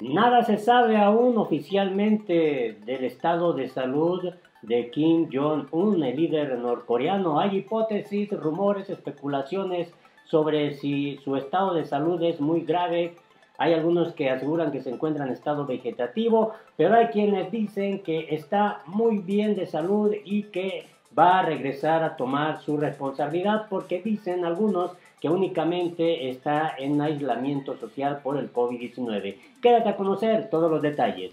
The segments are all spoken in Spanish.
Nada se sabe aún oficialmente del estado de salud de Kim Jong-un, el líder norcoreano. Hay hipótesis, rumores, especulaciones sobre si su estado de salud es muy grave. Hay algunos que aseguran que se encuentra en estado vegetativo, pero hay quienes dicen que está muy bien de salud y que va a regresar a tomar su responsabilidad porque dicen algunos que únicamente está en aislamiento social por el COVID-19. Quédate a conocer todos los detalles.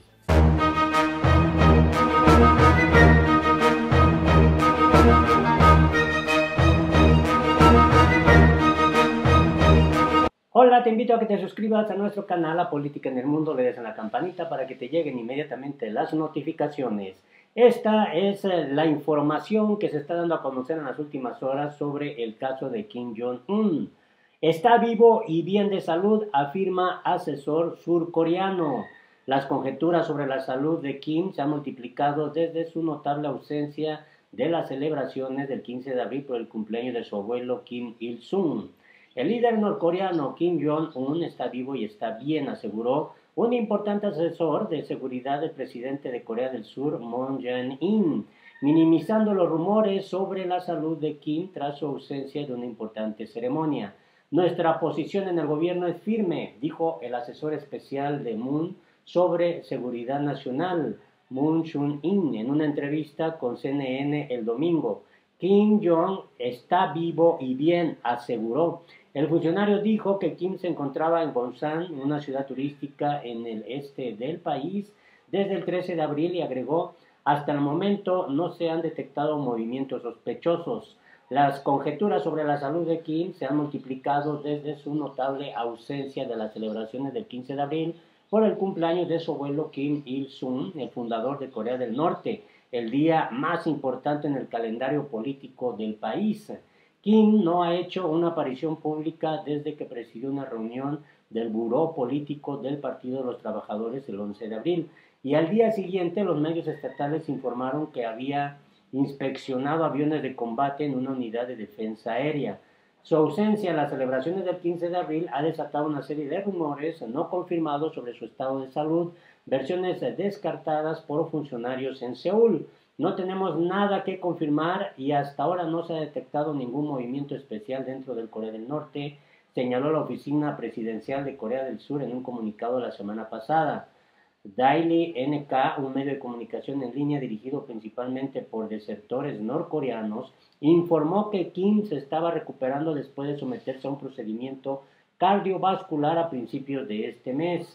Hola, te invito a que te suscribas a nuestro canal La Política en el Mundo, le des a la campanita para que te lleguen inmediatamente las notificaciones. Esta es eh, la información que se está dando a conocer en las últimas horas sobre el caso de Kim Jong-un. Está vivo y bien de salud, afirma asesor surcoreano. Las conjeturas sobre la salud de Kim se han multiplicado desde su notable ausencia de las celebraciones del 15 de abril por el cumpleaños de su abuelo Kim Il-sung. El líder norcoreano Kim Jong-un está vivo y está bien, aseguró un importante asesor de seguridad del presidente de Corea del Sur, Moon Jae-in, minimizando los rumores sobre la salud de Kim tras su ausencia de una importante ceremonia. Nuestra posición en el gobierno es firme, dijo el asesor especial de Moon sobre seguridad nacional, Moon Chun-in, en una entrevista con CNN el domingo. Kim Jong está vivo y bien, aseguró. El funcionario dijo que Kim se encontraba en Gonsan, una ciudad turística en el este del país, desde el 13 de abril y agregó, hasta el momento no se han detectado movimientos sospechosos. Las conjeturas sobre la salud de Kim se han multiplicado desde su notable ausencia de las celebraciones del 15 de abril por el cumpleaños de su abuelo Kim Il-sung, el fundador de Corea del Norte, el día más importante en el calendario político del país. Kim no ha hecho una aparición pública desde que presidió una reunión del Buró Político del Partido de los Trabajadores el 11 de abril y al día siguiente los medios estatales informaron que había inspeccionado aviones de combate en una unidad de defensa aérea. Su ausencia en las celebraciones del 15 de abril ha desatado una serie de rumores no confirmados sobre su estado de salud, versiones descartadas por funcionarios en Seúl. No tenemos nada que confirmar y hasta ahora no se ha detectado ningún movimiento especial dentro del Corea del Norte, señaló la oficina presidencial de Corea del Sur en un comunicado la semana pasada. Daily NK, un medio de comunicación en línea dirigido principalmente por desertores norcoreanos, informó que Kim se estaba recuperando después de someterse a un procedimiento cardiovascular a principios de este mes.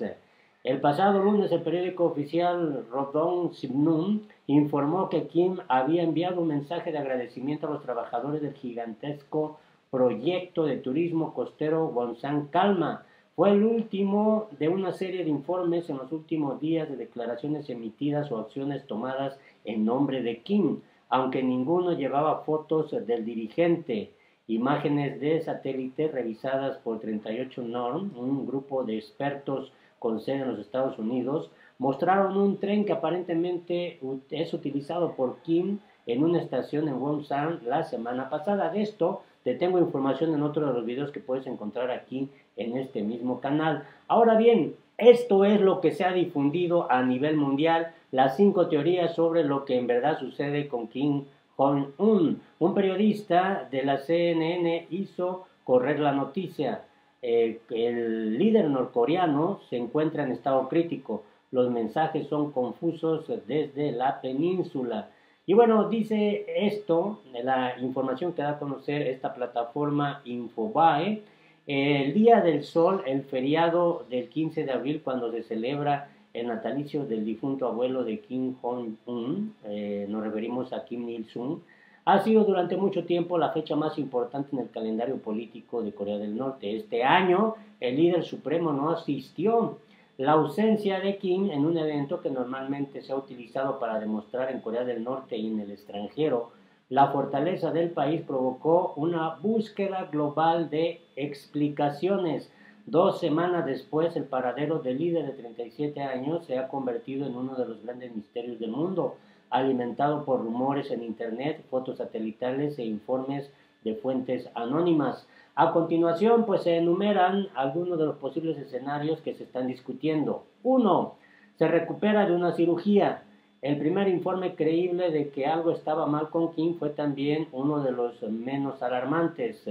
El pasado lunes el periódico oficial Rodong Simnun informó que Kim había enviado un mensaje de agradecimiento a los trabajadores del gigantesco proyecto de turismo costero Gonzán Calma. Fue el último de una serie de informes en los últimos días de declaraciones emitidas o acciones tomadas en nombre de Kim, aunque ninguno llevaba fotos del dirigente. Imágenes de satélite revisadas por 38 Norm, un grupo de expertos con sede en los Estados Unidos, mostraron un tren que aparentemente es utilizado por Kim en una estación en Wonsan la semana pasada. De esto te tengo información en otro de los videos que puedes encontrar aquí en este mismo canal. Ahora bien, esto es lo que se ha difundido a nivel mundial, las cinco teorías sobre lo que en verdad sucede con Kim Jong-un. Un periodista de la CNN hizo correr la noticia. Eh, el líder norcoreano se encuentra en estado crítico. Los mensajes son confusos desde la península. Y bueno, dice esto, la información que da a conocer esta plataforma Infobae, el Día del Sol, el feriado del 15 de abril, cuando se celebra el natalicio del difunto abuelo de Kim Jong-un, eh, nos referimos a Kim Il-sung, ha sido durante mucho tiempo la fecha más importante en el calendario político de Corea del Norte. Este año el líder supremo no asistió. La ausencia de Kim en un evento que normalmente se ha utilizado para demostrar en Corea del Norte y en el extranjero la fortaleza del país provocó una búsqueda global de explicaciones. Dos semanas después, el paradero del líder de 37 años se ha convertido en uno de los grandes misterios del mundo alimentado por rumores en Internet, fotos satelitales e informes de fuentes anónimas. A continuación, pues se enumeran algunos de los posibles escenarios que se están discutiendo. Uno, se recupera de una cirugía. El primer informe creíble de que algo estaba mal con Kim fue también uno de los menos alarmantes,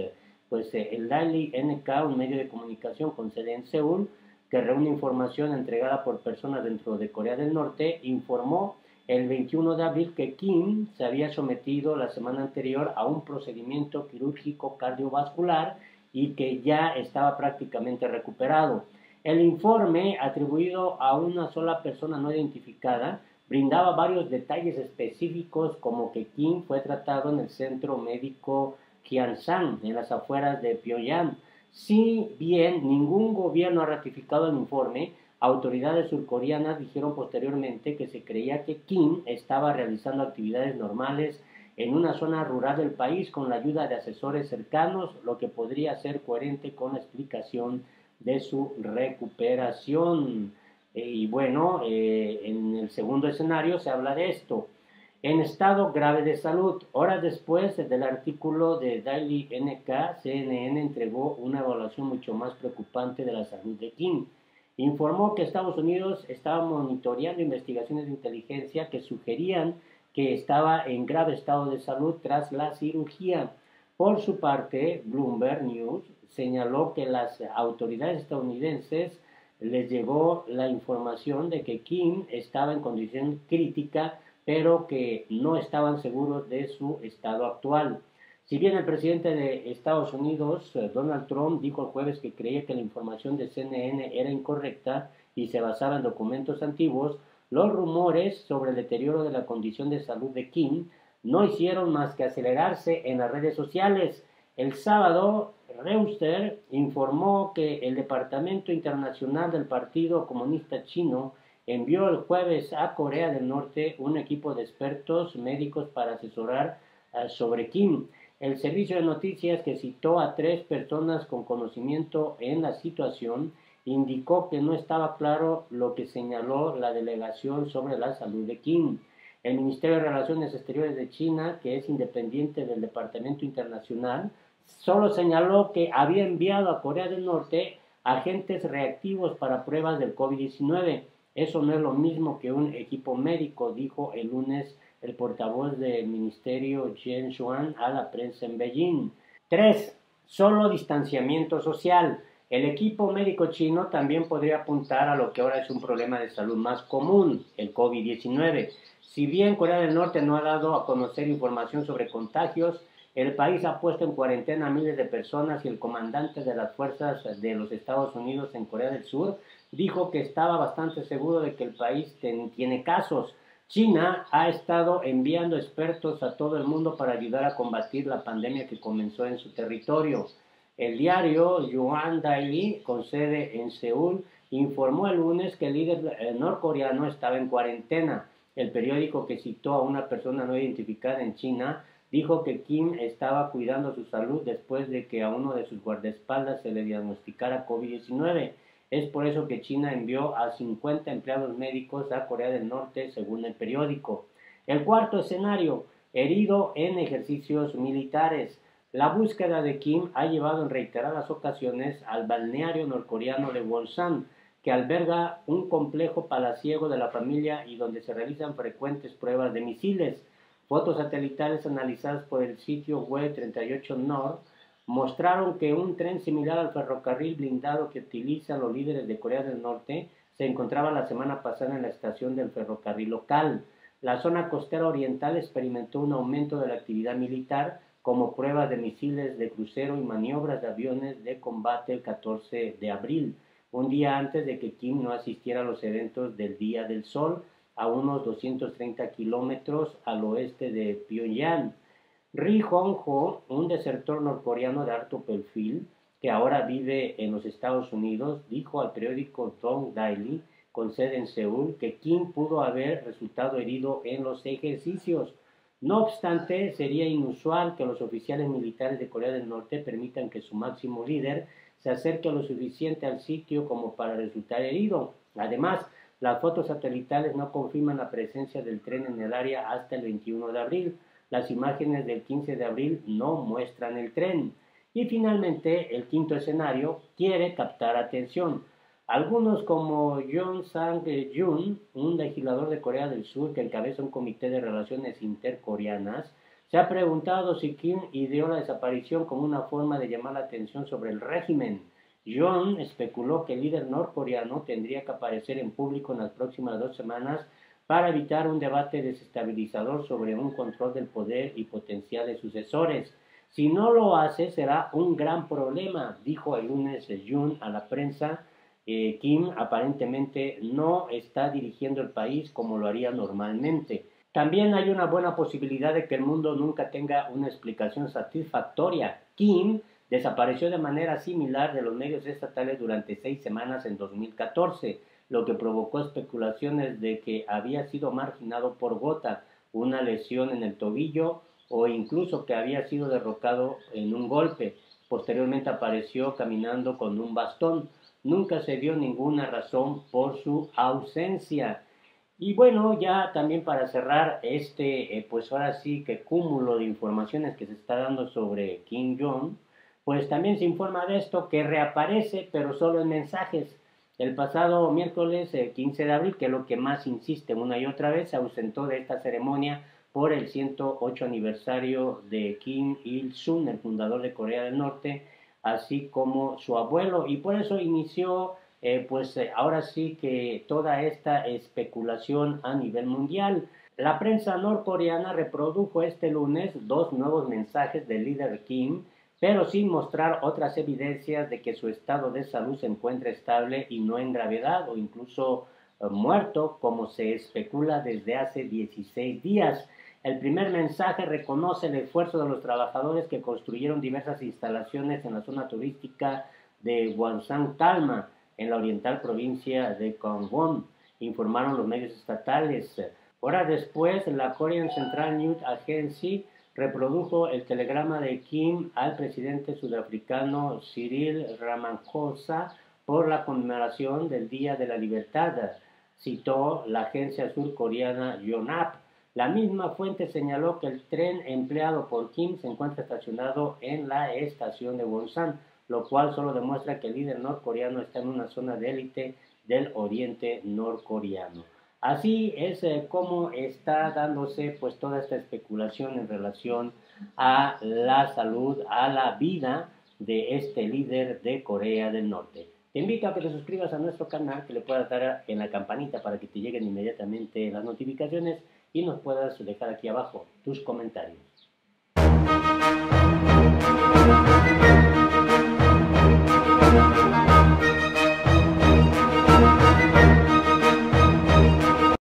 pues eh, el Daily NK, un medio de comunicación con sede en Seúl, que reúne información entregada por personas dentro de Corea del Norte, informó el 21 de abril que Kim se había sometido la semana anterior a un procedimiento quirúrgico cardiovascular y que ya estaba prácticamente recuperado. El informe, atribuido a una sola persona no identificada, brindaba varios detalles específicos como que Kim fue tratado en el centro médico Kiansan, en las afueras de Pyongyang. Si bien ningún gobierno ha ratificado el informe, autoridades surcoreanas dijeron posteriormente que se creía que Kim estaba realizando actividades normales en una zona rural del país con la ayuda de asesores cercanos, lo que podría ser coherente con la explicación de su recuperación. Eh, y bueno, eh, en el segundo escenario se habla de esto. En estado grave de salud, horas después del artículo de Daily NK, CNN entregó una evaluación mucho más preocupante de la salud de Kim. Informó que Estados Unidos estaba monitoreando investigaciones de inteligencia que sugerían que estaba en grave estado de salud tras la cirugía. Por su parte, Bloomberg News señaló que las autoridades estadounidenses les llegó la información de que Kim estaba en condición crítica, pero que no estaban seguros de su estado actual. Si bien el presidente de Estados Unidos, eh, Donald Trump, dijo el jueves que creía que la información de CNN era incorrecta y se basaba en documentos antiguos, los rumores sobre el deterioro de la condición de salud de Kim no hicieron más que acelerarse en las redes sociales. El sábado, Reuster informó que el Departamento Internacional del Partido Comunista Chino envió el jueves a Corea del Norte un equipo de expertos médicos para asesorar eh, sobre Kim. El servicio de noticias que citó a tres personas con conocimiento en la situación indicó que no estaba claro lo que señaló la delegación sobre la salud de Kim. El Ministerio de Relaciones Exteriores de China, que es independiente del Departamento Internacional, solo señaló que había enviado a Corea del Norte agentes reactivos para pruebas del COVID-19. Eso no es lo mismo que un equipo médico, dijo el lunes el portavoz del ministerio Jen Xuan a la prensa en Beijing. 3. Solo distanciamiento social. El equipo médico chino también podría apuntar a lo que ahora es un problema de salud más común, el COVID-19. Si bien Corea del Norte no ha dado a conocer información sobre contagios, el país ha puesto en cuarentena a miles de personas y el comandante de las fuerzas de los Estados Unidos en Corea del Sur dijo que estaba bastante seguro de que el país tiene casos. China ha estado enviando expertos a todo el mundo para ayudar a combatir la pandemia que comenzó en su territorio. El diario Yuan Daily, con sede en Seúl, informó el lunes que el líder eh, norcoreano estaba en cuarentena. El periódico que citó a una persona no identificada en China Dijo que Kim estaba cuidando su salud después de que a uno de sus guardaespaldas se le diagnosticara COVID-19. Es por eso que China envió a 50 empleados médicos a Corea del Norte, según el periódico. El cuarto escenario, herido en ejercicios militares. La búsqueda de Kim ha llevado en reiteradas ocasiones al balneario norcoreano de Wonsan, que alberga un complejo palaciego de la familia y donde se realizan frecuentes pruebas de misiles. Fotos satelitales analizadas por el sitio web 38 North mostraron que un tren similar al ferrocarril blindado que utilizan los líderes de Corea del Norte se encontraba la semana pasada en la estación del ferrocarril local. La zona costera oriental experimentó un aumento de la actividad militar como pruebas de misiles de crucero y maniobras de aviones de combate el 14 de abril, un día antes de que Kim no asistiera a los eventos del Día del Sol a unos 230 kilómetros al oeste de Pyongyang. Ri Hong-ho, un desertor norcoreano de alto perfil que ahora vive en los Estados Unidos, dijo al periódico Dong Daily, con sede en Seúl, que Kim pudo haber resultado herido en los ejercicios. No obstante, sería inusual que los oficiales militares de Corea del Norte permitan que su máximo líder se acerque lo suficiente al sitio como para resultar herido. Además, las fotos satelitales no confirman la presencia del tren en el área hasta el 21 de abril. Las imágenes del 15 de abril no muestran el tren. Y finalmente, el quinto escenario quiere captar atención. Algunos como John Sang-jun, un legislador de Corea del Sur que encabeza un comité de relaciones intercoreanas, se ha preguntado si Kim ideó la desaparición como una forma de llamar la atención sobre el régimen. John especuló que el líder norcoreano tendría que aparecer en público en las próximas dos semanas para evitar un debate desestabilizador sobre un control del poder y potenciales sucesores. Si no lo hace, será un gran problema, dijo el lunes Jun a la prensa. Eh, Kim aparentemente no está dirigiendo el país como lo haría normalmente. También hay una buena posibilidad de que el mundo nunca tenga una explicación satisfactoria. Kim desapareció de manera similar de los medios estatales durante seis semanas en 2014 lo que provocó especulaciones de que había sido marginado por gota, una lesión en el tobillo o incluso que había sido derrocado en un golpe. Posteriormente apareció caminando con un bastón. Nunca se dio ninguna razón por su ausencia. Y bueno, ya también para cerrar este, eh, pues ahora sí que cúmulo de informaciones que se está dando sobre Kim Jong, pues también se informa de esto que reaparece, pero solo en mensajes. El pasado miércoles 15 eh, de abril, que es lo que más insiste una y otra vez, se ausentó de esta ceremonia por el 108 aniversario de Kim Il-sung, el fundador de Corea del Norte, así como su abuelo, y por eso inició, eh, pues eh, ahora sí que toda esta especulación a nivel mundial. La prensa norcoreana reprodujo este lunes dos nuevos mensajes del líder Kim, pero sin mostrar otras evidencias de que su estado de salud se encuentra estable y no en gravedad o incluso eh, muerto, como se especula desde hace 16 días. El primer mensaje reconoce el esfuerzo de los trabajadores que construyeron diversas instalaciones en la zona turística de Gwangsang Talma, en la oriental provincia de Gangwon, informaron los medios estatales. Horas después, la Korean Central News Agency reprodujo el telegrama de Kim al presidente sudafricano Cyril Ramaphosa por la conmemoración del Día de la Libertad, citó la agencia surcoreana Yonhap. La misma fuente señaló que el tren empleado por Kim se encuentra estacionado en la estación de Wonsan, lo cual solo demuestra que el líder norcoreano está en una zona de élite del oriente norcoreano. Así es eh, como está dándose pues toda esta especulación en relación a la salud, a la vida de este líder de Corea del Norte. Te invito a que te suscribas a nuestro canal, que le puedas dar en la campanita para que te lleguen inmediatamente las notificaciones y nos puedas dejar aquí abajo tus comentarios.